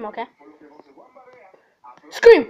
scream, okay? Scream!